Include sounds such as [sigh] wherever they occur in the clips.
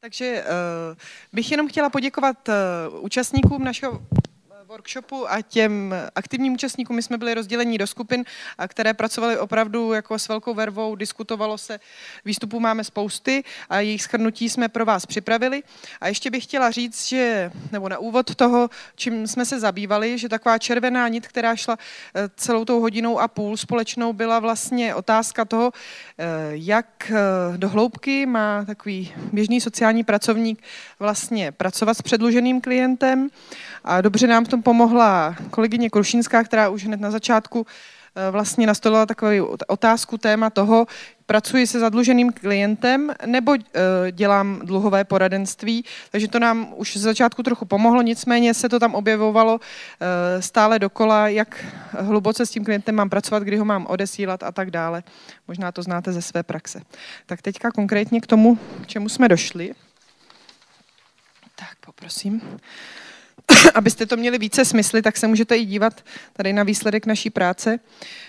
Takže uh, bych jenom chtěla poděkovat uh, účastníkům našeho workshopu a těm aktivním účastníkům. My jsme byli rozděleni do skupin, které pracovaly opravdu jako s velkou vervou, diskutovalo se, výstupů máme spousty a jejich schrnutí jsme pro vás připravili. A ještě bych chtěla říct, že, nebo na úvod toho, čím jsme se zabývali, že taková červená nit, která šla eh, celou tou hodinou a půl společnou, byla vlastně otázka toho, eh, jak eh, do hloubky má takový běžný sociální pracovník vlastně pracovat s předluženým klientem. A dobře nám v tom pomohla kolegyně Krušinská, která už hned na začátku eh, vlastně nastolila takovou otázku téma toho, pracuji se zadluženým klientem nebo uh, dělám dluhové poradenství, takže to nám už z začátku trochu pomohlo, nicméně se to tam objevovalo uh, stále dokola, jak hluboce s tím klientem mám pracovat, kdy ho mám odesílat a tak dále. Možná to znáte ze své praxe. Tak teďka konkrétně k tomu, k čemu jsme došli. Tak poprosím. [coughs] abyste to měli více smysly, tak se můžete i dívat tady na výsledek naší práce.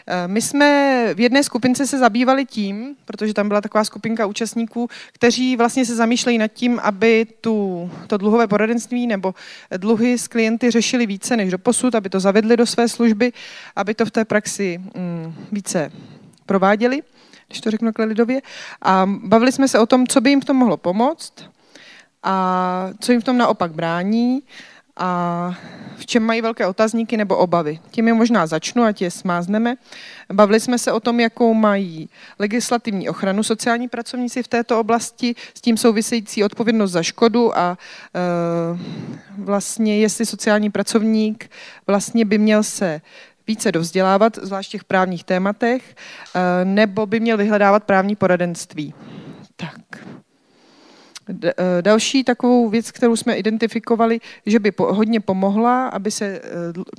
Eh, my jsme v jedné skupince se zabývali tím, protože tam byla taková skupinka účastníků, kteří vlastně se zamýšlejí nad tím, aby tu, to dluhové poradenství nebo dluhy s klienty řešili více než do posud, aby to zavedli do své služby, aby to v té praxi mm, více prováděli, když to řeknu lidově. A bavili jsme se o tom, co by jim v tom mohlo pomoct a co jim v tom naopak brání a v čem mají velké otazníky nebo obavy. Tím je možná začnu a tě smázneme. Bavili jsme se o tom, jakou mají legislativní ochranu sociální pracovníci v této oblasti, s tím související odpovědnost za škodu a e, vlastně jestli sociální pracovník vlastně by měl se více dovzdělávat, zvlášť těch právních tématech, e, nebo by měl vyhledávat právní poradenství. Tak. Eh, další takovou věc, kterou jsme identifikovali, že by hodně pomohla, aby se eh,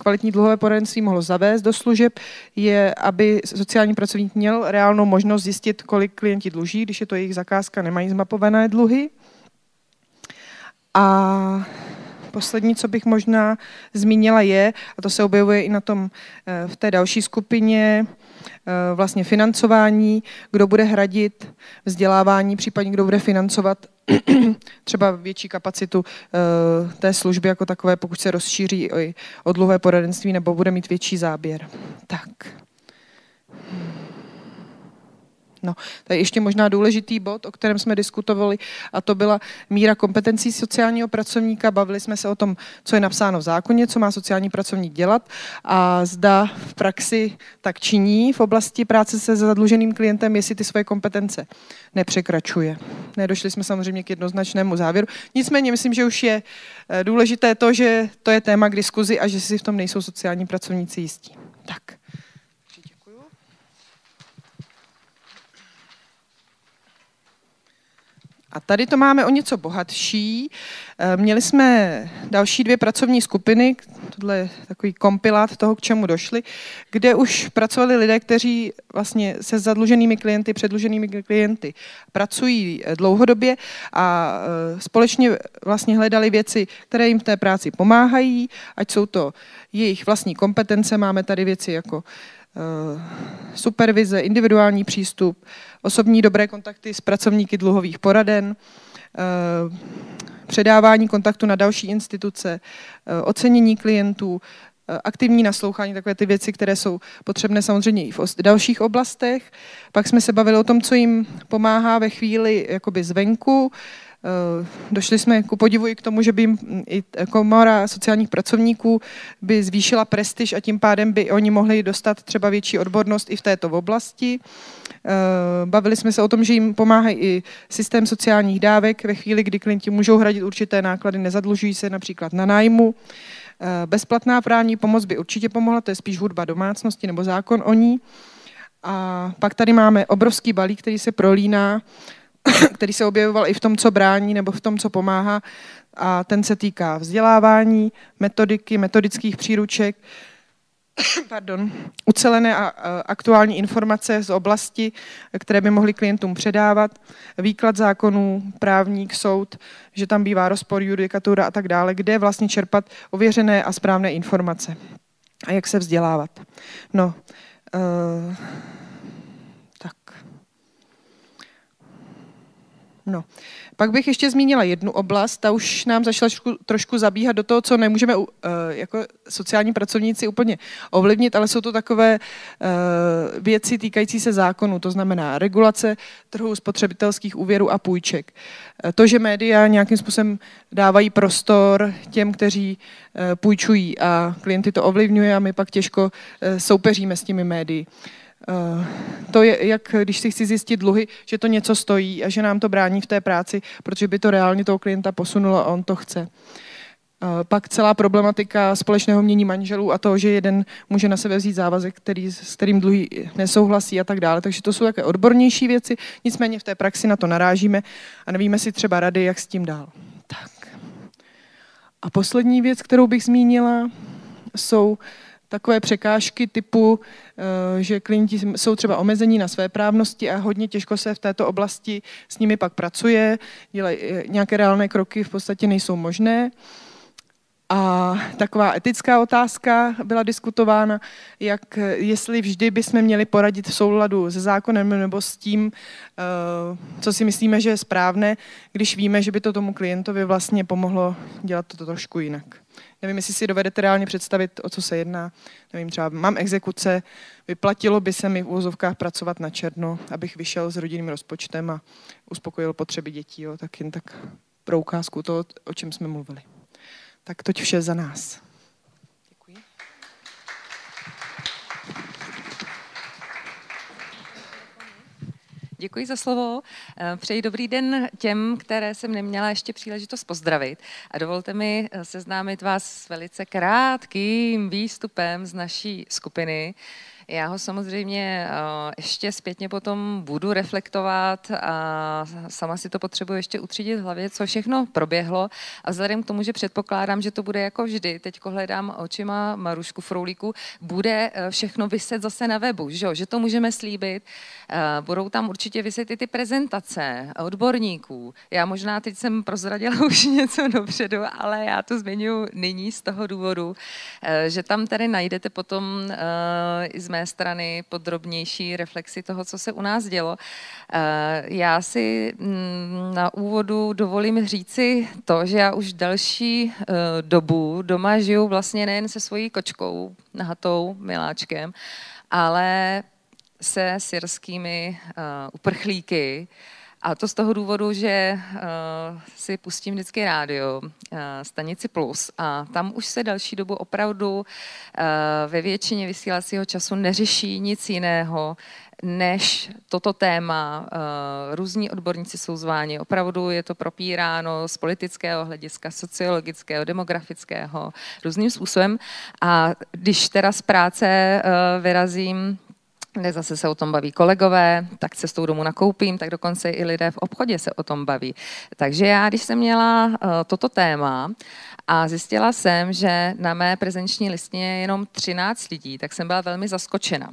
kvalitní dluhové poradenství mohlo zavést do služeb, je, aby sociální pracovník měl reálnou možnost zjistit, kolik klienti dluží, když je to jejich zakázka, nemají zmapované dluhy. A poslední, co bych možná zmínila, je, a to se objevuje i na tom eh, v té další skupině, vlastně financování, kdo bude hradit vzdělávání, případně kdo bude financovat [clears throat] třeba větší kapacitu uh, té služby jako takové, pokud se rozšíří o poradenství nebo bude mít větší záběr. Tak. No, to je ještě možná důležitý bod, o kterém jsme diskutovali, a to byla míra kompetencí sociálního pracovníka. Bavili jsme se o tom, co je napsáno v zákoně, co má sociální pracovník dělat a zda v praxi tak činí v oblasti práce se zadluženým klientem, jestli ty svoje kompetence nepřekračuje. Nedošli jsme samozřejmě k jednoznačnému závěru. Nicméně myslím, že už je eh, důležité to, že to je téma k diskuzi a že si v tom nejsou sociální pracovníci jistí. Tak. A tady to máme o něco bohatší. Eh, měli jsme další dvě pracovní skupiny, tohle je takový kompilát toho, k čemu došli, kde už pracovali lidé, kteří vlastně se zadluženými klienty, předluženými klienty pracují eh, dlouhodobě a eh, společně vlastně hledali věci, které jim v té práci pomáhají, ať jsou to jejich vlastní kompetence, máme tady věci jako supervize, individuální přístup, osobní dobré kontakty s pracovníky dluhových poraden, eh, předávání kontaktu na další instituce, eh, ocenění klientů, eh, aktivní naslouchání, takové ty věci, které jsou potřebné samozřejmě i v dalších oblastech. Pak jsme se bavili o tom, co jim pomáhá ve chvíli jakoby zvenku, Eh, došli jsme ku podivu i k tomu, že by jim i komora sociálních pracovníků by zvýšila prestiž a tím pádem by oni mohli dostat třeba větší odbornost i v této oblasti. Eh, bavili jsme se o tom, že jim pomáhá i systém sociálních dávek ve chvíli, kdy klienti můžou hradit určité náklady, nezadlužují se například na nájmu. Eh, bezplatná právní pomoc by určitě pomohla, to je spíš hudba domácnosti nebo zákon o ní. A pak tady máme obrovský balík, který se prolíná [coughs] který se objevoval i v tom, co brání nebo v tom, co pomáhá. A ten se týká vzdělávání, metodiky, metodických příruček, [coughs] pardon, ucelené a aktuální informace z oblasti, které by mohly klientům předávat, výklad zákonů, právník, soud, že tam bývá rozpor, judikatura a tak dále, kde vlastně čerpat ověřené a správné informace a jak se vzdělávat. No, uh, No. Pak bych ještě zmínila jednu oblast, ta už nám začala trošku, zabíhat do toho, co nemůžeme uh, jako sociální pracovníci úplně ovlivnit, ale jsou to takové uh, věci týkající se zákonu, to znamená regulace trhu spotřebitelských úvěrů a půjček. Uh, to, že média nějakým způsobem dávají prostor těm, kteří uh, půjčují a klienty to ovlivňuje a my pak těžko uh, soupeříme s těmi médii. Uh, Eh, to je, jak když si chci zjistit dluhy, že to něco stojí a že nám to brání v té práci, protože by to reálně toho klienta posunulo a on to chce. Eh, pak celá problematika společného mění manželů a toho, že jeden může na sebe vzít závazek, který, s kterým dluhy nesouhlasí a tak dále. Takže to jsou také odbornější věci, nicméně v té praxi na to narážíme a nevíme si třeba rady, jak s tím dál. Tak. A poslední věc, kterou bych zmínila, jsou takové překážky typu, eh, že klienti jsou třeba omezení na své právnosti a hodně těžko se v této oblasti s nimi pak pracuje, eh, nějaké reálné kroky v podstatě nejsou možné. A taková etická otázka byla diskutována, jak, jestli vždy bychom měli poradit v souladu se zákonem nebo s tím, eh, co si myslíme, že je správné, když víme, že by to tomu klientovi vlastně pomohlo dělat to trošku jinak. Nevím, jestli si dovedete reálně představit, o co se jedná. Nevím, třeba mám exekuce, vyplatilo by se mi v úvozovkách pracovat na černo, abych vyšel s rodinným rozpočtem a uspokojil potřeby dětí. Jo. Tak jen tak pro ukázku toho, o čem jsme mluvili. Tak toť vše za nás. Děkuji za slovo. Eh, přeji dobrý den těm, které jsem neměla ještě příležitost pozdravit. A dovolte mi eh, seznámit vás s velice krátkým výstupem z naší skupiny. Já ho samozřejmě eh, ještě zpětně potom budu reflektovat a sama si to potřebuji ještě utřídit v hlavě, co všechno proběhlo. A vzhledem k tomu, že předpokládám, že to bude jako vždy, teď hledám očima Marušku Froulíku, bude eh, všechno vyset zase na webu, že, že to můžeme slíbit. Eh, budou tam určitě vyset i ty prezentace odborníků. Já možná teď jsem prozradila [laughs] už něco dopředu, ale já to zmiňuji nyní z toho důvodu, že tam tady najdete potom i z mé strany podrobnější reflexi toho, co se u nás dělo. Eh, já si mm, na úvodu dovolím říci to, že já už další eh, dobu doma žiju vlastně nejen se svojí kočkou, nahatou miláčkem, ale se syrskými uh, uprchlíky, a to z toho důvodu, že uh, si pustím vždycky rádio, uh, stanici Plus, a tam už se další dobu opravdu uh, ve většině vysílacího času neřeší nic jiného, než toto téma. Různí odborníci jsou zváni. Opravdu je to propíráno z politického hlediska, sociologického, demografického, různým způsobem. A když teda z práce vyrazím kde zase se o tom baví kolegové, tak cestou domů nakoupím, tak dokonce i lidé v obchodě se o tom baví. Takže já, když jsem měla uh, toto téma a zjistila jsem, že na mé prezenční listině je jenom 13 lidí, tak jsem byla velmi zaskočena.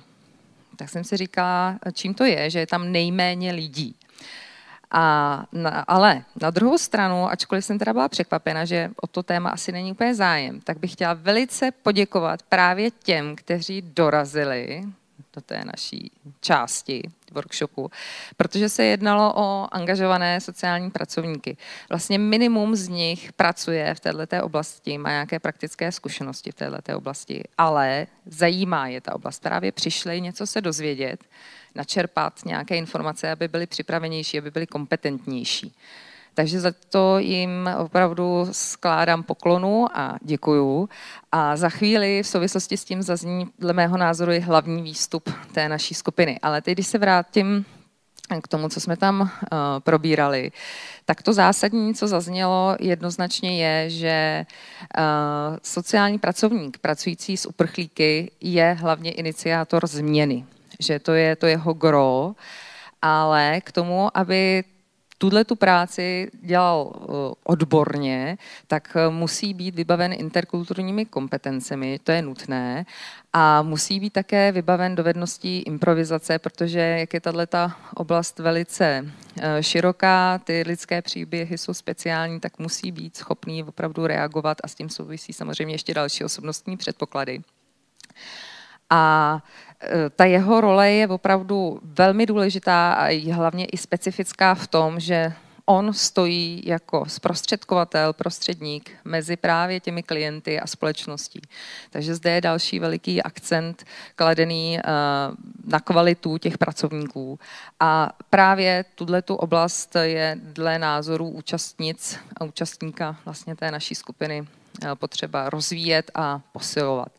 Tak jsem si říkala, čím to je, že je tam nejméně lidí. A na, ale na druhou stranu, ačkoliv jsem teda byla překvapena, že o to téma asi není úplně zájem, tak bych chtěla velice poděkovat právě těm, kteří dorazili do té naší části workshopu, protože se jednalo o angažované sociální pracovníky. Vlastně minimum z nich pracuje v této oblasti, má nějaké praktické zkušenosti v této oblasti, ale zajímá je ta oblast. Právě přišli něco se dozvědět, načerpat nějaké informace, aby byli připravenější, aby byli kompetentnější. Takže za to jim opravdu skládám poklonu a děkuju. A za chvíli v souvislosti s tím zazní, dle mého názoru, je hlavní výstup té naší skupiny. Ale teď, když se vrátím k tomu, co jsme tam uh, probírali, tak to zásadní, co zaznělo jednoznačně je, že uh, sociální pracovník pracující s uprchlíky je hlavně iniciátor změny. Že to je to jeho gro, ale k tomu, aby tuhle tu práci dělal eh, odborně, tak eh, musí být vybaven interkulturními kompetencemi, to je nutné, a musí být také vybaven dovedností improvizace, protože jak je tato oblast velice eh, široká, ty lidské příběhy jsou speciální, tak musí být schopný opravdu reagovat a s tím souvisí samozřejmě ještě další osobnostní předpoklady. A ta jeho role je opravdu velmi důležitá a hlavně i specifická v tom, že on stojí jako zprostředkovatel, prostředník mezi právě těmi klienty a společností. Takže zde je další veliký akcent kladený na kvalitu těch pracovníků. A právě tuhle tu oblast je dle názorů účastnic a účastníka vlastně té naší skupiny potřeba rozvíjet a posilovat.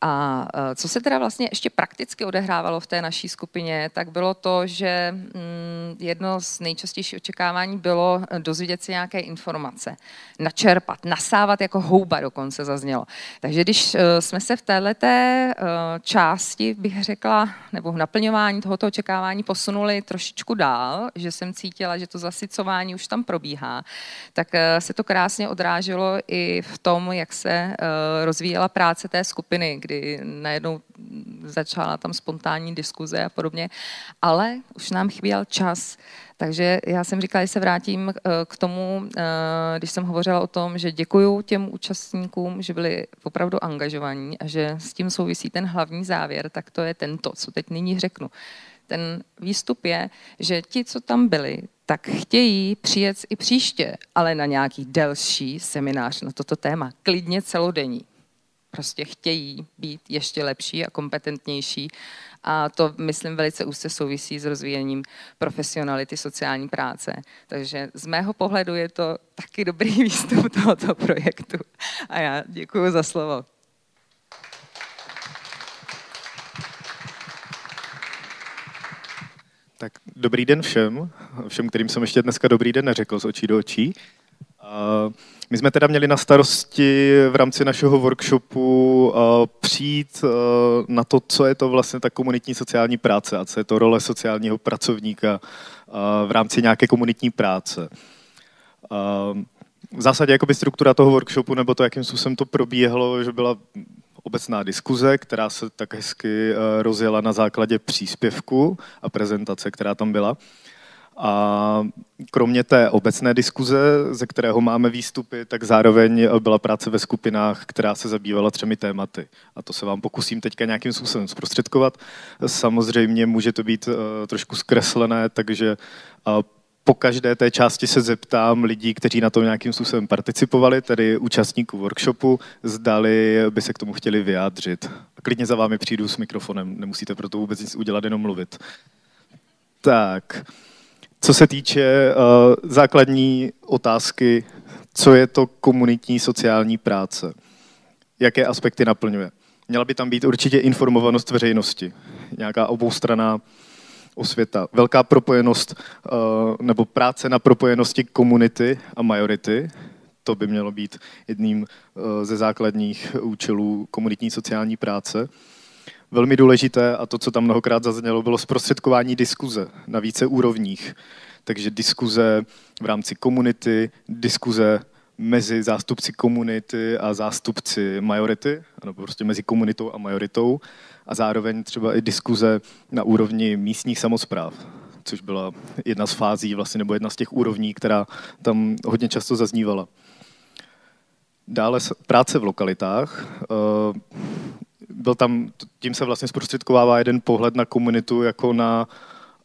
A e, co se teda vlastně ještě prakticky odehrávalo v té naší skupině, tak bylo to, že mm, jedno z nejčastějších očekávání bylo dozvědět si nějaké informace, načerpat, nasávat jako houba dokonce zaznělo. Takže když e, jsme se v této e, části, bych řekla, nebo v naplňování tohoto očekávání posunuli trošičku dál, že jsem cítila, že to zasycování už tam probíhá, tak se to krásně odráželo i v tom, jak se rozvíjela práce té skupiny, kdy najednou začala tam spontánní diskuze a podobně, ale už nám chyběl čas. Takže já jsem říkala, že se vrátím eh, k tomu, eh, když jsem hovořila o tom, že děkuju těm účastníkům, že byli opravdu angažovaní a že s tím souvisí ten hlavní závěr, tak to je tento, co teď nyní řeknu. Ten výstup je, že ti, co tam byli, tak chtějí přijet i příště, ale na nějaký delší seminář na toto téma, klidně celodenní prostě chtějí být ještě lepší a kompetentnější. A to, myslím, velice úzce souvisí s rozvíjením profesionality sociální práce. Takže z mého pohledu je to taky dobrý [laughs] výstup tohoto projektu. A já děkuji za slovo. Tak dobrý den všem, všem, kterým jsem ještě dneska dobrý den neřekl z očí do očí. My jsme teda měli na starosti v rámci našeho workshopu přijít na to, co je to vlastně ta komunitní sociální práce a co je to role sociálního pracovníka v rámci nějaké komunitní práce. V zásadě jakoby struktura toho workshopu, nebo to, jakým způsobem to probíhalo, že byla obecná diskuze, která se tak hezky rozjela na základě příspěvku a prezentace, která tam byla. A kromě té obecné diskuze, ze kterého máme výstupy, tak zároveň byla práce ve skupinách, která se zabývala třemi tématy. A to se vám pokusím teďka nějakým způsobem zprostředkovat. Samozřejmě může to být eh, trošku zkreslené, takže po každé té části se zeptám lidí, kteří na tom nějakým způsobem participovali, tedy účastníků workshopu, zdali by se k tomu chtěli vyjádřit. Klidně za vámi přijdu s mikrofonem, nemusíte pro to vůbec nic udělat, jenom mluvit. Tak, co se týče uh, základní otázky, co je to komunitní sociální práce, jaké aspekty naplňuje. Měla by tam být určitě informovanost veřejnosti, nějaká oboustraná osvěta, velká propojenost uh, nebo práce na propojenosti komunity a majority, to by mělo být jedním uh, ze základních účelů komunitní sociální práce velmi důležité a to, co tam mnohokrát zaznělo, bylo zprostředkování diskuze na více úrovních. Takže diskuze v rámci komunity, diskuze mezi zástupci komunity a zástupci majority, nebo prostě mezi komunitou a majoritou, a zároveň třeba i diskuze na úrovni místních samozpráv, což byla jedna z fází, vlastně, nebo jedna z těch úrovní, která tam hodně často zaznívala. Dále práce v lokalitách. Byl tam, tím se vlastně zprostředkovává jeden pohled na komunitu jako na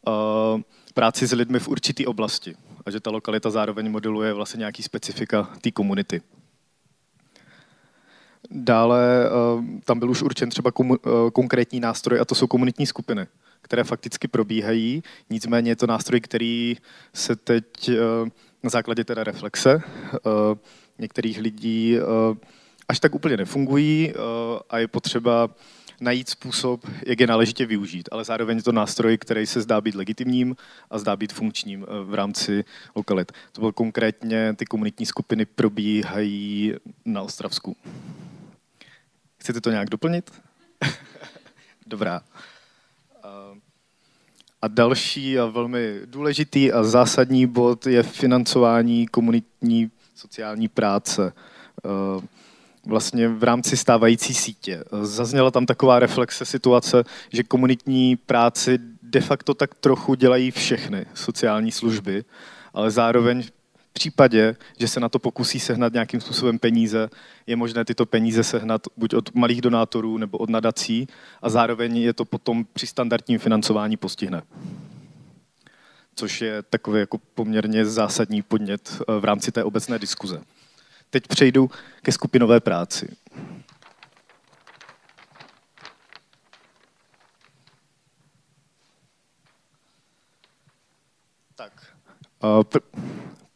uh, práci s lidmi v určité oblasti a že ta lokalita zároveň modeluje vlastně nějaký specifika té komunity. Dále uh, tam byl už určen třeba komu, uh, konkrétní nástroj a to jsou komunitní skupiny, které fakticky probíhají, nicméně je to nástroj, který se teď uh, na základě teda reflexe některých lidí až tak úplně nefungují uh, a je potřeba najít způsob, jak je náležitě využít, ale zároveň je to nástroj, který se zdá být legitimním a zdá být funkčním uh, v rámci lokalit. To bylo konkrétně, ty komunitní skupiny probíhají na Ostravsku. Chcete to nějak doplnit? [laughs] Dobrá. Uh, a další a velmi důležitý a zásadní bod je financování komunitní sociální práce vlastně v rámci stávající sítě. Zazněla tam taková reflexe situace, že komunitní práci de facto tak trochu dělají všechny sociální služby, ale zároveň v případě, že se na to pokusí sehnat nějakým způsobem peníze, je možné tyto peníze sehnat buď od malých donátorů nebo od nadací a zároveň je to potom při standardním financování postihne. což je takový jako poměrně zásadní podnět eh, v rámci té obecné diskuze. Teď přejdu ke skupinové práci. Tak.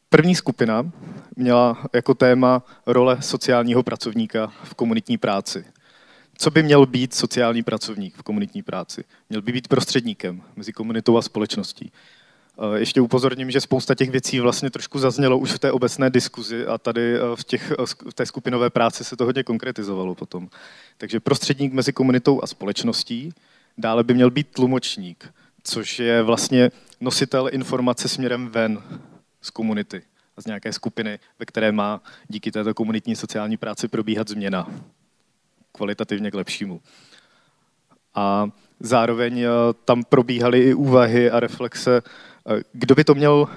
První skupina měla jako téma role sociálního pracovníka v komunitní práci. Co by měl být sociální pracovník v komunitní práci? Měl by být prostředníkem mezi komunitou a společností. Eh, ještě upozorním, že spousta těch věcí vlastně trošku zaznělo už v té obecné diskuzi a tady eh, v, těch, eh, v té skupinové práci se to hodně konkretizovalo potom. Takže prostředník mezi komunitou a společností, dále by měl být tlumočník, což je vlastně nositel informace směrem ven z komunity a z nějaké skupiny, ve které má díky této komunitní sociální práci probíhat změna kvalitativně k lepšímu. A zároveň tam probíhaly i úvahy a reflexe kdo by to měl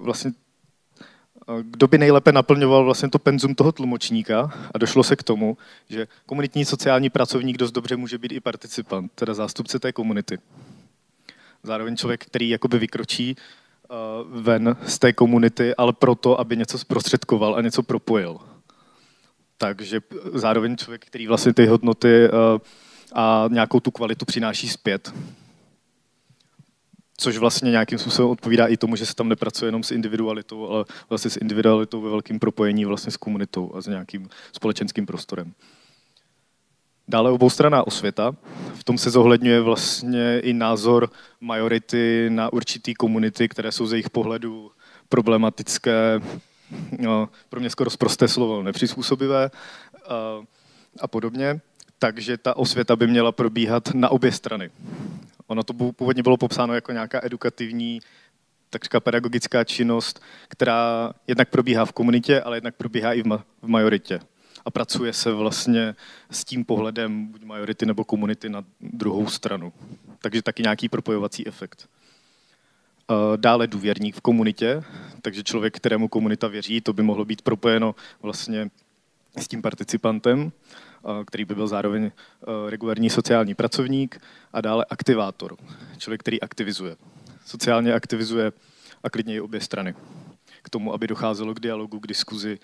vlastně kdo by nejlépe naplňoval vlastně to penzum toho tlumočníka a došlo se k tomu, že komunitní sociální pracovník dost dobře může být i participant, teda zástupce té komunity. Zároveň člověk, který jakoby vykročí ven z té komunity, ale proto, aby něco zprostředkoval a něco propojil. Takže zároveň člověk, který vlastně ty hodnoty a nějakou tu kvalitu přináší zpět což vlastně nějakým způsobem odpovídá i tomu, že se tam nepracuje jenom s individualitou, ale vlastně s individualitou ve velkém propojení vlastně s komunitou a s nějakým společenským prostorem. Dále oboustranná osvěta. V tom se zohledňuje vlastně i názor majority na určitý komunity, které jsou z jejich pohledu problematické, no, pro mě skoro zprosté slovo, nepřizpůsobivé a, a podobně. Takže ta osvěta by měla probíhat na obě strany. Ono to původně bylo popsáno jako nějaká edukativní, takřka pedagogická činnost, která jednak probíhá v komunitě, ale jednak probíhá i v, ma- v majoritě. A pracuje se vlastně s tím pohledem buď majority nebo komunity na druhou stranu. Takže taky nějaký propojovací efekt. Dále důvěrník v komunitě, takže člověk, kterému komunita věří, to by mohlo být propojeno vlastně s tím participantem který by byl zároveň regulární sociální pracovník a dále aktivátor, člověk, který aktivizuje. Sociálně aktivizuje a klidně i obě strany. K tomu, aby docházelo k dialogu, k diskuzi,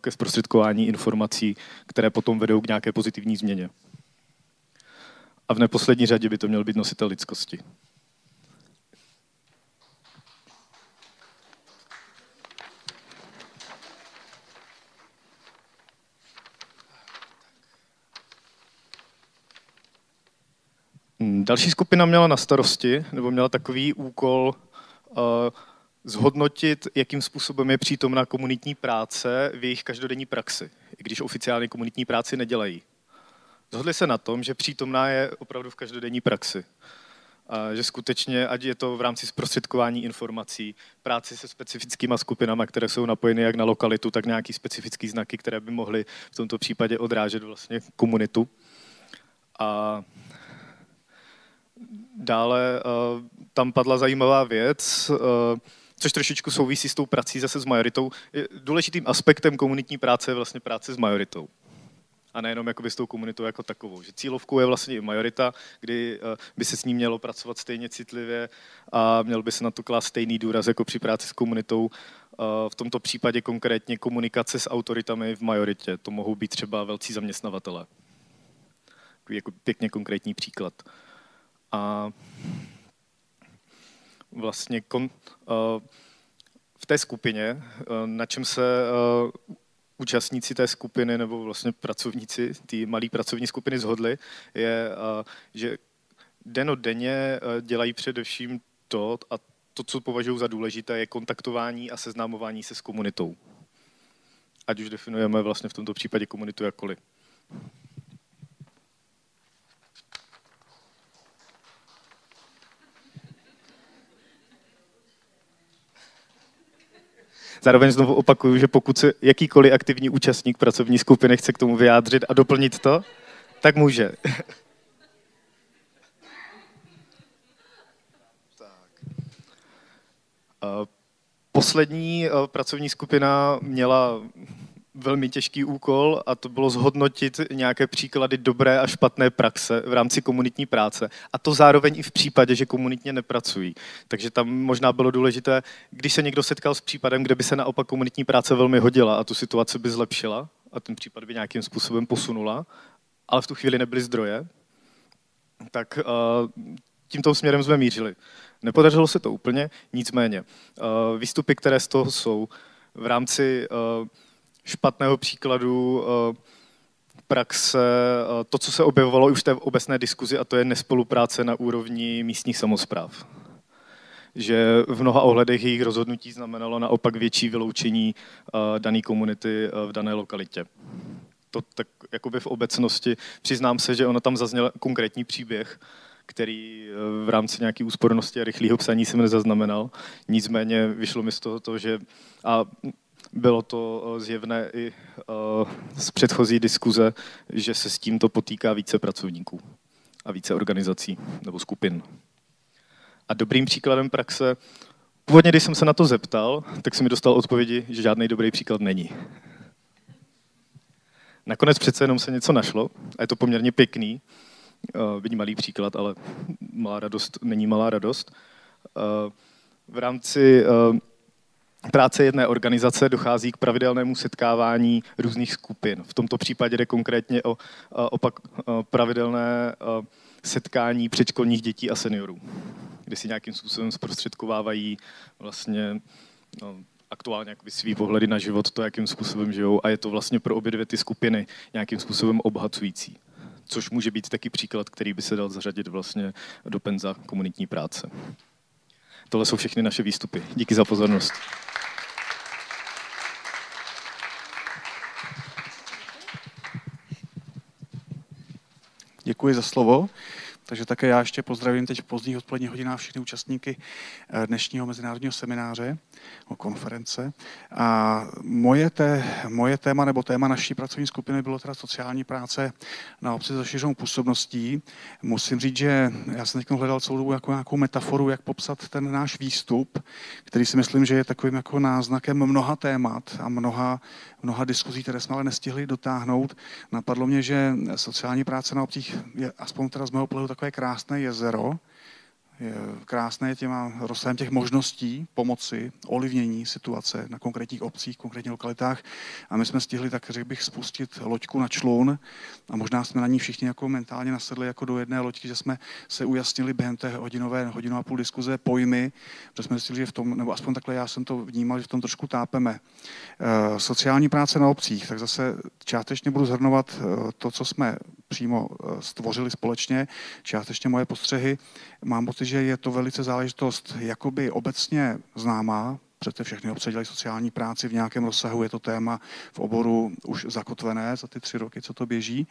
ke zprostředkování informací, které potom vedou k nějaké pozitivní změně. A v neposlední řadě by to měl být nositel lidskosti. Další skupina měla na starosti, nebo měla takový úkol uh, zhodnotit, jakým způsobem je přítomná komunitní práce v jejich každodenní praxi, i když oficiálně komunitní práci nedělají. Zhodli se na tom, že přítomná je opravdu v každodenní praxi. A že skutečně, ať je to v rámci zprostředkování informací, práci se specifickými skupinami, které jsou napojeny jak na lokalitu, tak nějaký specifický znaky, které by mohly v tomto případě odrážet vlastně komunitu. A Dále uh, tam padla zajímavá věc, uh, což trošičku souvisí s tou prací zase s majoritou. Důležitým aspektem komunitní práce je vlastně práce s majoritou. A nejenom jakoby s tou komunitou jako takovou. Že cílovkou je vlastně i majorita, kdy uh, by se s ní mělo pracovat stejně citlivě a měl by se na to klást stejný důraz jako při práci s komunitou. V tomto případě konkrétně komunikace s autoritami v majoritě. To mohou být třeba velcí zaměstnavatele. Jako pěkně konkrétní příklad. A vlastně kon, v té skupině, na čem se účastníci té skupiny nebo vlastně pracovníci té malé pracovní skupiny zhodli, je, že denně dělají především to, a to, co považuji za důležité, je kontaktování a seznamování se s komunitou. Ať už definujeme vlastně v tomto případě komunitu jakkoliv. Zároveň znovu opakuju, že pokud se jakýkoliv aktivní účastník pracovní skupiny chce k tomu vyjádřit a doplnit to, tak může. [laughs] Poslední pracovní skupina měla velmi těžký úkol a to bylo zhodnotit nějaké příklady dobré a špatné praxe v rámci komunitní práce. A to zároveň i v případě, že komunitně nepracují. Takže tam možná bylo důležité, když se někdo setkal s případem, kde by se naopak komunitní práce velmi hodila a tu situaci by zlepšila a ten případ by nějakým způsobem posunula, ale v tu chvíli nebyly zdroje, tak uh, tímto směrem jsme mířili. Nepodařilo se to úplně, nicméně uh, výstupy, které z toho jsou v rámci uh, špatného příkladu eh, praxe, eh, to, co se objevovalo už v té obecné diskuzi, a to je nespolupráce na úrovni místních samozpráv. Že v mnoha ohledech jejich rozhodnutí znamenalo naopak větší vyloučení eh, dané komunity v dané lokalitě. To tak jakoby v obecnosti. Přiznám se, že ono tam zazněl konkrétní příběh, který v rámci nějaké úspornosti a rychlého psaní jsem nezaznamenal. Nicméně vyšlo mi z toho to, že a bylo to eh, zjevné i eh, z předchozí diskuze, že se s tímto potýká více pracovníků a více organizací nebo skupin. A dobrým příkladem praxe, původně, když jsem se na to zeptal, tak jsem mi dostal odpovědi, že žádný dobrý příklad není. Nakonec přece jenom se něco našlo a je to poměrně pěkný, uh, malý příklad, ale malá radost není malá radost. v rámci práce jedné organizace dochází k pravidelnému setkávání různých skupin. V tomto případě jde konkrétně o, opak, pravidelné setkání předškolních dětí a seniorů, kde si nějakým způsobem zprostředkovávají vlastně no, aktuálně svý pohledy na život, to, jakým způsobem žijou a je to vlastně pro obě dvě ty skupiny nějakým způsobem obohacující. Což může být taky příklad, který by se dal zařadit vlastně do penza komunitní práce. Tohle jsou všechny naše výstupy. Díky za pozornost. Děkuji za slovo. Takže také já ještě pozdravím teď v pozdních odpoledních hodinách všechny účastníky eh, dnešního mezinárodního semináře o konference. A moje, té, moje téma nebo téma naší pracovní skupiny bylo teda sociální práce na obci s rozšířenou působností. Musím říct, že já jsem teď hledal celou dobu jako nějakou metaforu, jak popsat ten náš výstup, který si myslím, že je takovým jako náznakem mnoha témat a mnoha, mnoha diskuzí, které jsme ale nestihli dotáhnout. Napadlo mě, že sociální práce na obcích je aspoň teda z mého pohledu takové krásné jezero, je krásné těma rozsahem těch možností pomoci, olivnění situace na konkrétních obcích, konkrétních lokalitách. A my jsme stihli, tak řekl bych, spustit loďku na člun a možná jsme na ní všichni jako mentálně nasedli jako do jedné loďky, že jsme se ujasnili během té hodinové, hodinu a půl diskuze pojmy, že jsme zjistili, že v tom, nebo aspoň takhle já jsem to vnímal, že v tom trošku tápeme. E, sociální práce na obcích, tak zase částečně budu zhrnovat e, to, co jsme přímo e, stvořili společně, částečně moje postřehy. Mám pocit, že je to velice záležitost jakoby obecně známá, přece všechny obce dělají sociální práci v nějakém rozsahu, je to téma v oboru už zakotvené za ty tři roky, co to běží,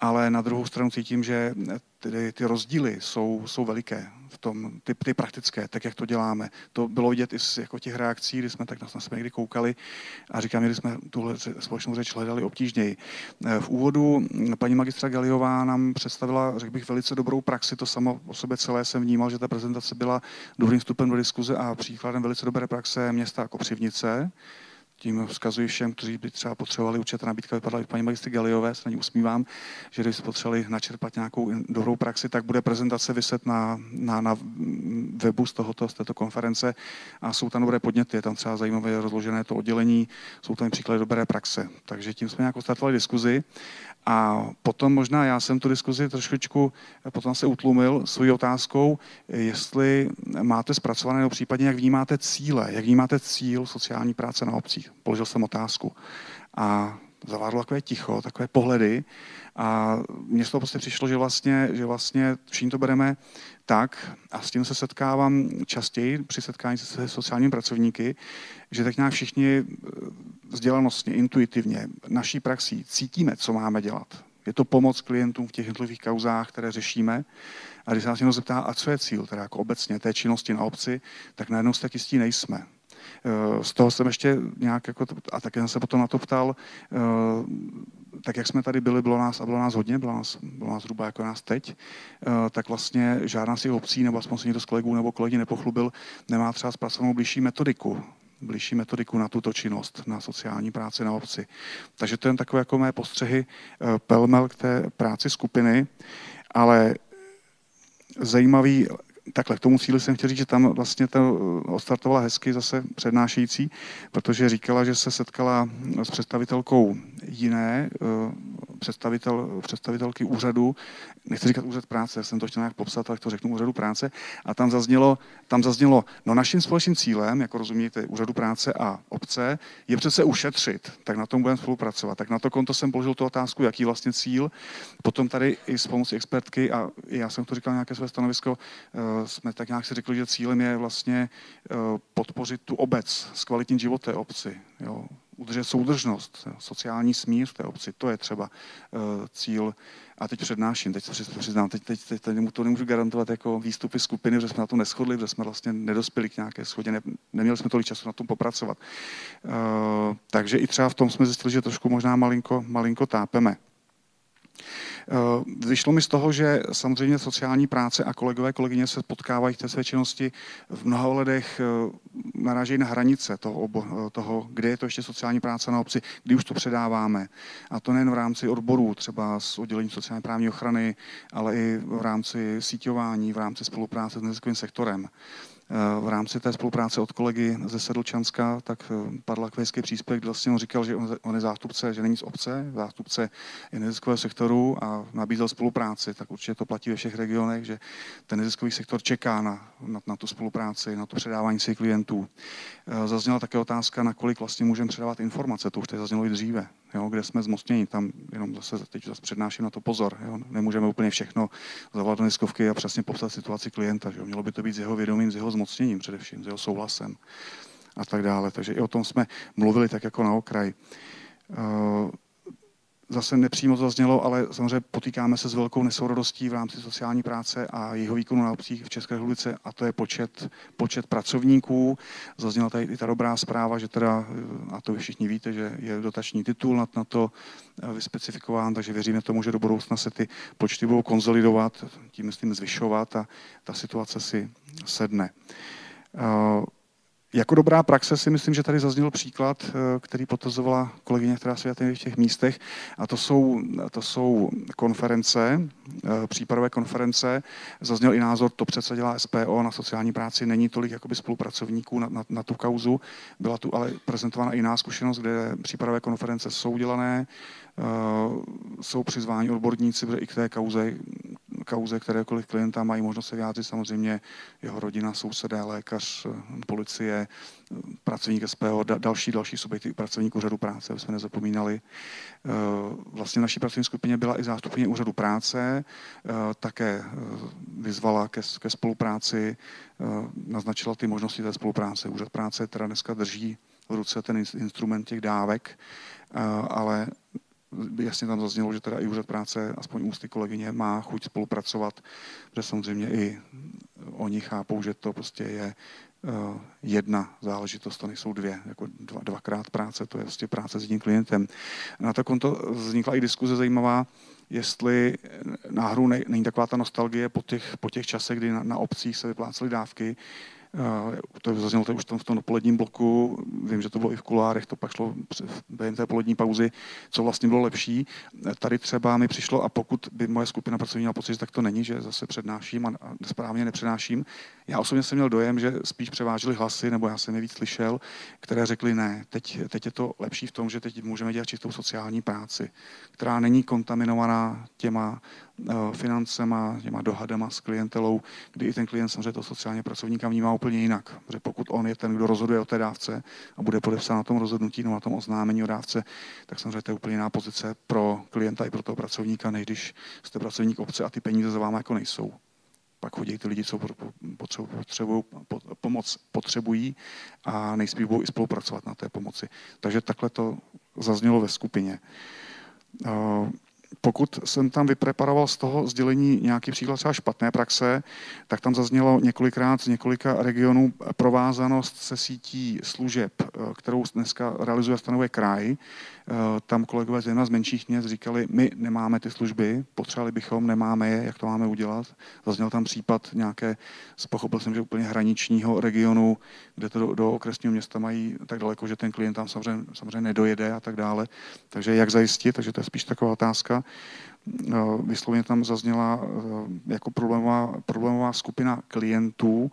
ale na druhou stranu cítím, že ty, ty rozdíly jsou, jsou veliké v tom, ty, ty praktické, tak jak to děláme. To bylo vidět i z jako těch reakcí, kdy jsme tak na sebe někdy koukali a říkám, že jsme tuhle společnou řeč hledali obtížněji. V úvodu paní magistra Galiová nám představila, řekl bych, velice dobrou praxi, to samo o sobě celé jsem vnímal, že ta prezentace byla dobrým vstupem do diskuze a příkladem velice dobré praxe města Kopřivnice, tím vzkazuji všem, kteří by třeba potřebovali určitě ta nabídka vypadala i paní magistry Galiové, se na ní usmívám, že když potřebovali načerpat nějakou dobrou praxi, tak bude prezentace vyset na, na, na webu z, tohoto, z této konference a jsou tam dobré podněty, je tam třeba zajímavé rozložené to oddělení, jsou tam příklady dobré praxe. Takže tím jsme nějak startovali diskuzi a potom možná já jsem tu diskuzi trošičku potom se utlumil svou otázkou, jestli máte zpracované, nebo případně jak vnímáte cíle, jak vnímáte cíl sociální práce na obcích. Položil jsem otázku. A zavádlo takové ticho, takové pohledy a mně z toho prostě přišlo, že vlastně, že vlastně všichni to bereme tak, a s tím se setkávám častěji při setkání se sociálními pracovníky, že tak nějak všichni vzdělanostně, intuitivně, naší praxí cítíme, co máme dělat. Je to pomoc klientům v těch jednotlivých kauzách, které řešíme. A když se nás někdo zeptá, a co je cíl, teda jako obecně té činnosti na obci, tak najednou jistí nejsme. Eh, z toho jsem ještě nějak, jako, a také jsem se potom na to ptal, eh, tak jak jsme tady byli, bylo nás, a bylo nás hodně, bylo nás, bylo nás zhruba jako nás teď, eh, tak vlastně žádná z těch obcí, nebo aspoň se někdo z kolegů nebo kolegy nepochlubil, nemá třeba zpracovanou blížší metodiku blížší metodiku na tuto činnost, na sociální práci na obci. Takže to je takové jako mé postřehy eh, pelmel k té práci skupiny, ale zajímavý takhle, k tomu cíli jsem chtěl říct, že tam vlastně to eh, odstartovala hezky zase přednášející, protože říkala, že se setkala s představitelkou jiné představitel, představitelky úřadu, nechci říkat úřad práce, jsem to chtěl nějak popsat, tak to řeknu úřadu práce, a tam zaznělo, tam zaznělo, no naším společným cílem, jako rozumíte, úřadu práce a obce, je přece ušetřit, tak na tom budeme spolupracovat. Tak na to konto jsem položil tu otázku, jaký vlastně cíl. Potom tady i s pomocí expertky, a já jsem to říkal nějaké své stanovisko, eh, jsme tak nějak si řekli, že cílem je vlastně eh, podpořit tu obec, zkvalitnit život té obci. Jo udržet soudržnost, sociální smír v té obci, to je třeba uh, cíl. A teď přednáším, teď se přiznám, teď, teď, teď, teď to nemůžu garantovat jako výstupy skupiny, protože jsme na to neschodli, protože jsme vlastně nedospěli k nějaké schodě, ne, neměli jsme tolik času na tom popracovat. Uh, takže i třeba v tom jsme zjistili, že trošku možná malinko, malinko tápeme. Eh, vyšlo mi z toho, že samozřejmě sociální práce a kolegové, kolegyně se potkávají v té své činnosti v mnoha ohledech eh, narážejí na hranice toho, obo, eh, toho, kde je to ještě sociální práce na obci, kdy už to předáváme. A to nejen v rámci odborů, třeba s oddělením sociální právní ochrany, ale i v rámci síťování, v rámci spolupráce s neziskovým sektorem. V rámci té spolupráce od kolegy ze Sedlčanska tak eh, padl kvejský příspěvek, vlastně on říkal, že on je zástupce, že není z obce, zástupce neziskového sektoru a nabízel spolupráci, tak určitě to platí ve všech regionech, že ten neziskový sektor čeká na, na, na tu spolupráci, na to předávání svých klientů. Eh, zazněla také otázka, na kolik vlastně můžeme předávat informace, to už tady zaznělo i dříve jo, kde jsme zmocněni. Tam jenom zase teď zase přednáším na to pozor. Jo. Nemůžeme úplně všechno zavolat do neskovky a přesně popsat situaci klienta. Že jo. Mělo by to být s jeho vědomím, s jeho zmocněním především, s jeho souhlasem a tak dále. Takže i o tom jsme mluvili tak jako na okraj. Zase nepřímo zaznělo, ale samozřejmě potýkáme se s velkou nesourodostí v rámci sociální práce a jeho výkonu na obcích v České republice a to je počet, počet pracovníků. Zazněla tady i ta dobrá zpráva, že teda, a to vy všichni víte, že je dotační titul na, na to vyspecifikován, takže věříme tomu, že do budoucna se ty počty budou konzolidovat, tím myslím zvyšovat a ta situace si sedne. Jako dobrá praxe si myslím, že tady zazněl příklad, eh, který potazovala kolegyně, která se v těch místech, a to jsou, to jsou konference, eh, případové konference. Zazněl i názor, to přece dělá SPO na sociální práci, není tolik jakoby spolupracovníků na, na, na tu kauzu. Byla tu ale prezentována jiná zkušenost, kde případové konference jsou dělané, eh, jsou přizváni odborníci, protože i k té kauze kauze kterékoliv klienta mají možnost se vyjádřit samozřejmě jeho rodina, sousedé, lékař, policie, pracovník SPO, další, další subjekty, pracovník úřadu práce, aby jsme nezapomínali. Eh, vlastně naší pracovní skupině byla i zástupně úřadu práce, eh, také eh, vyzvala ke, ke spolupráci, naznačila ty možnosti té spolupráce. Úřad práce teda dneska drží v ruce ten instrument těch dávek, ale jasně tam zaznělo, že teda i úřad práce, aspoň ústy kolegyně, má chuť spolupracovat, protože samozřejmě i oni chápou, že to prostě je eh, jedna záležitost, to nejsou dvě, jako dva, dvakrát práce, to je prostě práce s jedním klientem. Na to konto vznikla i diskuze zajímavá, jestli náhodou není taková ta nostalgie po těch, po těch časech, kdy na, na obcích se vyplácely dávky, to zaznělo to už tam v tom dopoledním bloku, vím, že to bylo i v kulárech, to pak šlo během té polední pauzy, co vlastně bylo lepší. Eh, tady třeba mi přišlo, a pokud by moje skupina pracovní měla pocit, že tak to není, že zase přednáším a správně nepřednáším. Já osobně jsem měl dojem, že spíš převážily hlasy, nebo já jsem je víc slyšel, které řekly ne, teď, teď je to lepší v tom, že teď můžeme dělat čistou sociální práci, která není kontaminovaná těma Eh, financema, těma dohadama s klientelou, kdy i ten klient samozřejmě toho sociálně pracovníka vnímá úplně jinak. Protože pokud on je ten, kdo rozhoduje o té dávce a bude podepsán na tom rozhodnutí, no na tom oznámení o dávce, tak samozřejmě to je úplně jiná pozice pro klienta i pro toho pracovníka, než když jste pracovník obce a ty peníze za váma jako nejsou. Pak chodí ty lidi, co potřebují, pomoc potřebují a nejspíš budou i spolupracovat na té pomoci. Takže takhle to zaznělo ve skupině. Pokud jsem tam vypreparoval z toho sdělení nějaký příklad třeba špatné praxe, tak tam zaznělo několikrát z několika regionů provázanost se sítí služeb kterou dneska realizuje stanovuje kraj, tam kolegové zejména z menších měst říkali, my nemáme ty služby, potřebovali bychom, nemáme je, jak to máme udělat. Zazněl tam případ nějaké, pochopil jsem, že úplně hraničního regionu, kde to do, do okresního města mají tak daleko, že ten klient tam samozřejmě, samozřejmě nedojede a tak dále. Takže jak zajistit, takže to je spíš taková otázka. Vyslovně tam zazněla jako problémová, problémová skupina klientů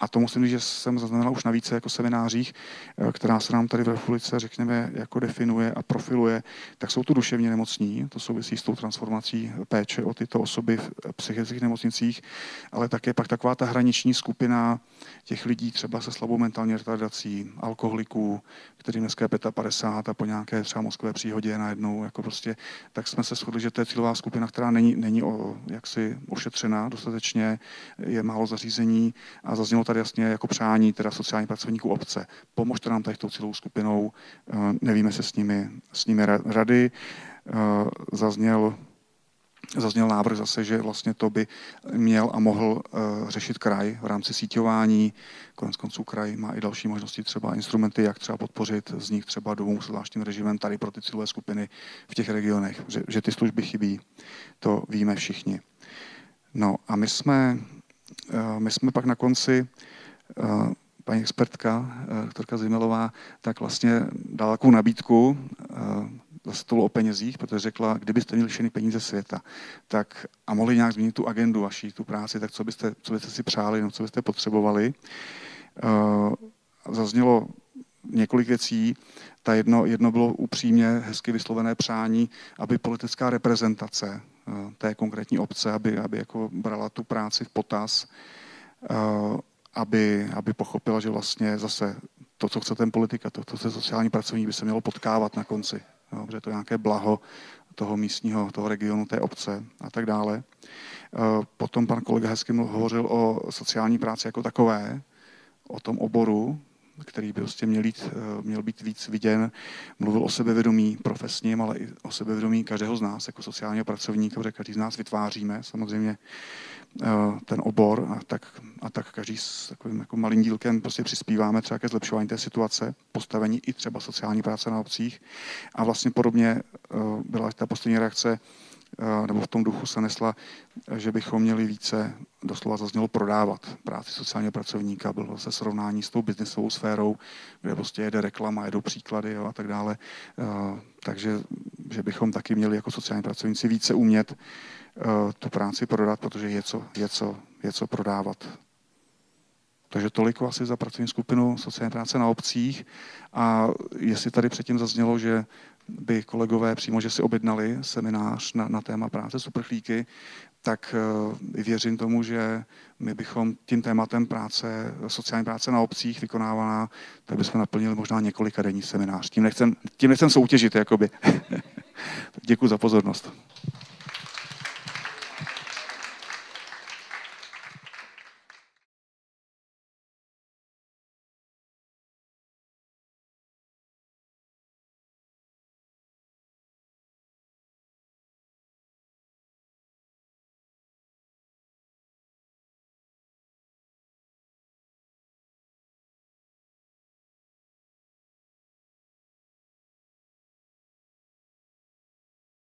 a to musím říct, že jsem zaznamenal už na více jako seminářích, eh, která se nám tady v republice, řekněme, jako definuje a profiluje, tak jsou to duševně nemocní, to souvisí s tou transformací péče o tyto osoby v psychiatrických nemocnicích, ale také pak taková ta hraniční skupina těch lidí třeba se slabou mentální retardací, alkoholiků, který dneska je 55 a po nějaké třeba mozkové příhodě najednou, jako prostě, tak jsme se shodli, že to je cílová skupina, která není, není o, jaksi ošetřená dostatečně, je málo zařízení a zaznělo tady jasně jako přání teda sociálních pracovníků obce. Pomožte nám tady tou cílovou skupinou, eh, nevíme se s nimi, s nimi rady. Eh, zazněl Zazněl návrh zase, že vlastně to by měl a mohl uh, řešit kraj v rámci síťování. Konec konců kraj má i další možnosti, třeba instrumenty, jak třeba podpořit z nich třeba domů s zvláštním režimem tady pro ty cílové skupiny v těch regionech, že, že ty služby chybí. To víme všichni. No a my jsme, uh, my jsme pak na konci uh, paní expertka, doktorka Zimelová, tak vlastně dala takovou nabídku, za stolu o penězích, protože řekla, kdybyste měli všechny peníze světa, tak a mohli nějak změnit tu agendu vaší, tu práci, tak co byste, co byste si přáli, no, co byste potřebovali. Uh, zaznělo několik věcí. Ta jedno, jedno bylo upřímně hezky vyslovené přání, aby politická reprezentace uh, té konkrétní obce, aby, aby jako brala tu práci v potaz, uh, aby, aby pochopila, že vlastně zase to, co chce ten politika, to, co chce sociální pracovník, by se mělo potkávat na konci jo, protože to je nějaké blaho toho místního, toho regionu, té obce a tak dále. Eh, potom pan kolega hezky hovořil o sociální práci jako takové, o tom oboru, který by prostě měl, jít, eh, měl být víc viděn. Mluvil o sebevědomí profesním, ale i o sebevědomí každého z nás jako sociálního pracovníka, protože každý z nás vytváříme samozřejmě eh, ten obor a tak, a tak každý s takovým jako malým dílkem prostě přispíváme třeba ke zlepšování té situace, postavení i třeba sociální práce na obcích. A vlastně podobně eh, byla ta poslední reakce nebo v tom duchu se nesla, že bychom měli více, doslova zaznělo, prodávat práci sociálního pracovníka. Bylo se srovnání s tou biznesovou sférou, kde prostě jede reklama, jedou příklady jo, a tak dále. Takže že bychom taky měli jako sociální pracovníci více umět tu práci prodat, protože je co, je co, je co prodávat. Takže toliko asi za pracovní skupinu sociální práce na obcích. A jestli tady předtím zaznělo, že by kolegové přímo, že si objednali seminář na, na téma práce s uprchlíky, tak uh, věřím tomu, že my bychom tím tématem práce, sociální práce na obcích vykonávaná, tak bychom naplnili možná několika denní seminář. Tím nechcem, tím nechcem soutěžit, jakoby. [laughs] Děkuji za pozornost.